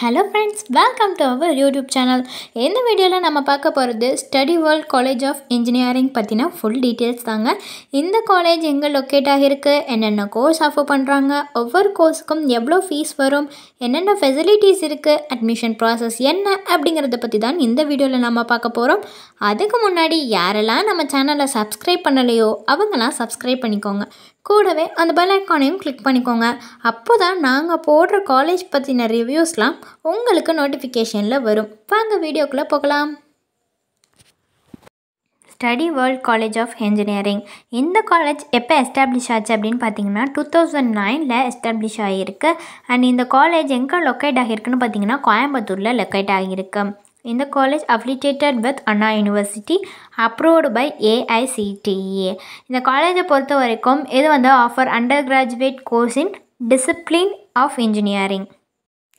Hello friends welcome to our YouTube channel இந்த வீடியோவில் நம்ம பார்க்க போகிறது study world college of engineering பற்றின ஃபுல் டீட்டெயில்ஸ் தாங்க. இந்த காலேஜ் எங்கே லொக்கேட் ஆகியிருக்கு என்னென்ன கோர்ஸ் ஆஃபர் பண்ணுறாங்க ஒவ்வொரு கோர்ஸுக்கும் எவ்வளோ ஃபீஸ் வரும்? என்னென்ன ஃபெசிலிட்டிஸ் இருக்குது அட்மிஷன் ப்ராசஸ் என்ன? அப்படிங்கிறத பற்றி தான் இந்த வீடியோவில் நம்ம பார்க்க போகிறோம் அதுக்கு முன்னாடி யாரெல்லாம் நம்ம சேனலை சப்ஸ்கிரைப் பண்ணலையோ அவங்களாம் சப்ஸ்கிரைப் பண்ணிக்கோங்க. கூடவே அந்த பெல் ஐக்கானையும் கிளிக் பண்ணிக்கோங்க. அப்போ தான் நாங்கள் போடுற காலேஜ் பற்றின ரிவ்யூஸ்லாம் உங்களுக்கு நோட்டிஃபிகேஷனில் வரும். வாங்க வீடியோக்குள்ளே போகலாம். Study world college of engineering இந்த காலேஜ் எப்போ எஸ்டாப்ளிஷ் ஆச்சு அப்படின்னு பார்த்தீங்கன்னா டூ தௌசண்ட் நைனில் எஸ்டாப்ளிஷ் ஆகியிருக்கு அண்ட் இந்த காலேஜ் எங்கே லொக்கேட் ஆகியிருக்குன்னு பார்த்தீங்கன்னா கோயம்புத்தூரில் லொக்கேட் ஆகியிருக்கு இந்த college affiliated with Anna university approved by AICTE இந்த காலேஜை பொறுத்த வரைக்கும் இது வந்து offer undergraduate course in discipline of engineering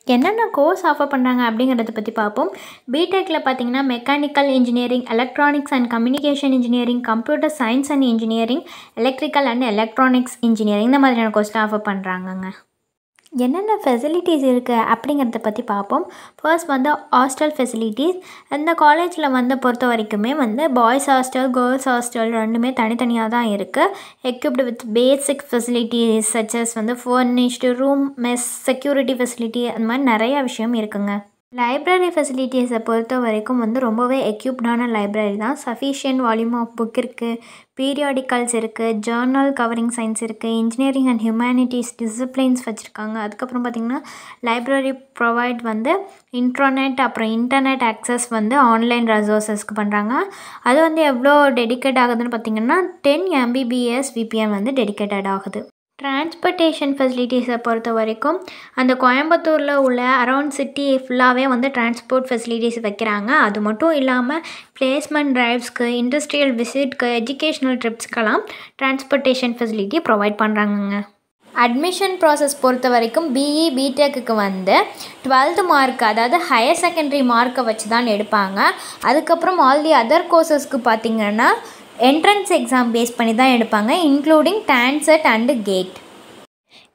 என்னென்ன கோர்ஸ் ஆஃபர் பண்ணுறாங்க அப்படிங்கிறத பற்றி பார்ப்போம். பிடெக்கில் பார்த்தீங்கன்னா mechanical engineering electronics and communication engineering computer science and engineering electrical and electronics engineering இந்த மாதிரியான கோர்ஸ் ஆஃபர் பண்ணுறாங்கங்க என்னென்ன ஃபெசிலிட்டிஸ் இருக்குது அப்படிங்கிறத பற்றி பார்ப்போம். ஃபர்ஸ்ட் வந்து ஹாஸ்டல் ஃபெசிலிட்டிஸ் இந்த காலேஜில் வந்து பொறுத்த வரைக்குமே வந்து பாய்ஸ் ஹாஸ்டல் கேர்ள்ஸ் ஹாஸ்டல் ரெண்டுமே தனித்தனியாக தான் இருக்குது equipped with basic facilities such as வந்து furnished room mess security facility அந்த மாதிரி நிறையா விஷயம் இருக்குங்க. லைப்ரரி ஃபெசிலிட்டிஸை பொறுத்த வரைக்கும் வந்து ரொம்பவே எக்யூப்டான லைப்ரரி தான். சஃபிஷியன்ட் வால்யூம் ஆஃப் புக் இருக்குது பீரியாடிக்கல்ஸ் இருக்குது ஜேர்னல் கவரிங் சயின்ஸ் இருக்குது இன்ஜினியரிங் அண்ட் ஹியூமனிட்டிஸ் டிசிப்ளின்ஸ் வச்சுருக்காங்க. அதுக்கப்புறம் பார்த்திங்கன்னா லைப்ரரி ப்ரொவைட் வந்து இன்ட்ரானெட் அப்புறம் இன்டர்நெட் ஆக்சஸ் வந்து ஆன்லைன் ரெசோர்ஸஸ்க்கு பண்ணுறாங்க அது வந்து எவ்வளோ டெடிக்கேட் ஆகுதுன்னு பார்த்திங்கன்னா டென் எம்பிபிஎஸ் விபிஎன் வந்து டெடிக்கேட்டட் ஆகுது. டிரான்ஸ்போர்ட்டேஷன் ஃபெசிலிட்டிஸை பொறுத்த வரைக்கும் அந்த கோயம்புத்தூரில் உள்ள அரௌண்ட் சிட்டி ஃபுல்லாகவே வந்து டிரான்ஸ்போர்ட் ஃபெசிலிட்டிஸ் வைக்கிறாங்க. அது மட்டும் இல்லாமல் பிளேஸ்மெண்ட் ட்ரைவ்ஸ்க்கு இண்டஸ்ட்ரியல் விசிட்க்கு எஜுகேஷ்னல் ட்ரிப்ஸ்க்கெல்லாம் டிரான்ஸ்போர்ட்டேஷன் ஃபெசிலிட்டி ப்ரொவைட் பண்ணுறாங்கங்க அட்மிஷன் ப்ராசஸ் பொறுத்த வரைக்கும் பிஇ பிடெக்குக்கு வந்து டுவெல்த்து மார்க் அதாவது ஹையர் செகண்டரி மார்க்கை வச்சு தான் எடுப்பாங்க. அதுக்கப்புறம் ஆல் தி அதர் கோர்சஸ்க்கு பார்த்திங்கன்னா என்ட்ரன்ஸ் எக்ஸாம் பேஸ் பண்ணி தான் எடுப்பாங்க இன்க்ளூடிங் டான்செட் அண்டு கேட்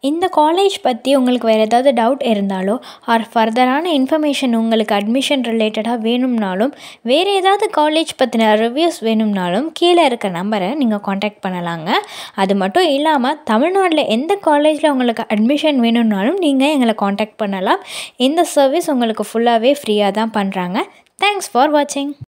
இந்த காலேஜ் பற்றி உங்களுக்கு வேறு ஏதாவது டவுட் இருந்தாலோ ஆர் ஃபர்தரான இன்ஃபர்மேஷன் உங்களுக்கு அட்மிஷன் ரிலேட்டடாக வேணும்னாலும் வேறு ஏதாவது காலேஜ் பற்றின ரிவ்யூஸ் வேணும்னாலும் கீழே இருக்க நம்பரை நீங்கள் காண்டாக்ட் பண்ணலாங்க. அது மட்டும் இல்லாமல் தமிழ்நாட்டில் எந்த காலேஜில் உங்களுக்கு அட்மிஷன் வேணும்னாலும் நீங்கள் எங்களை காண்டாக்ட் பண்ணலாம். இந்த சர்வீஸ் உங்களுக்கு ஃபுல்லாகவே ஃப்ரீயாக தான் பண்ணுறாங்க தேங்க்ஸ் ஃபார் வாட்சிங்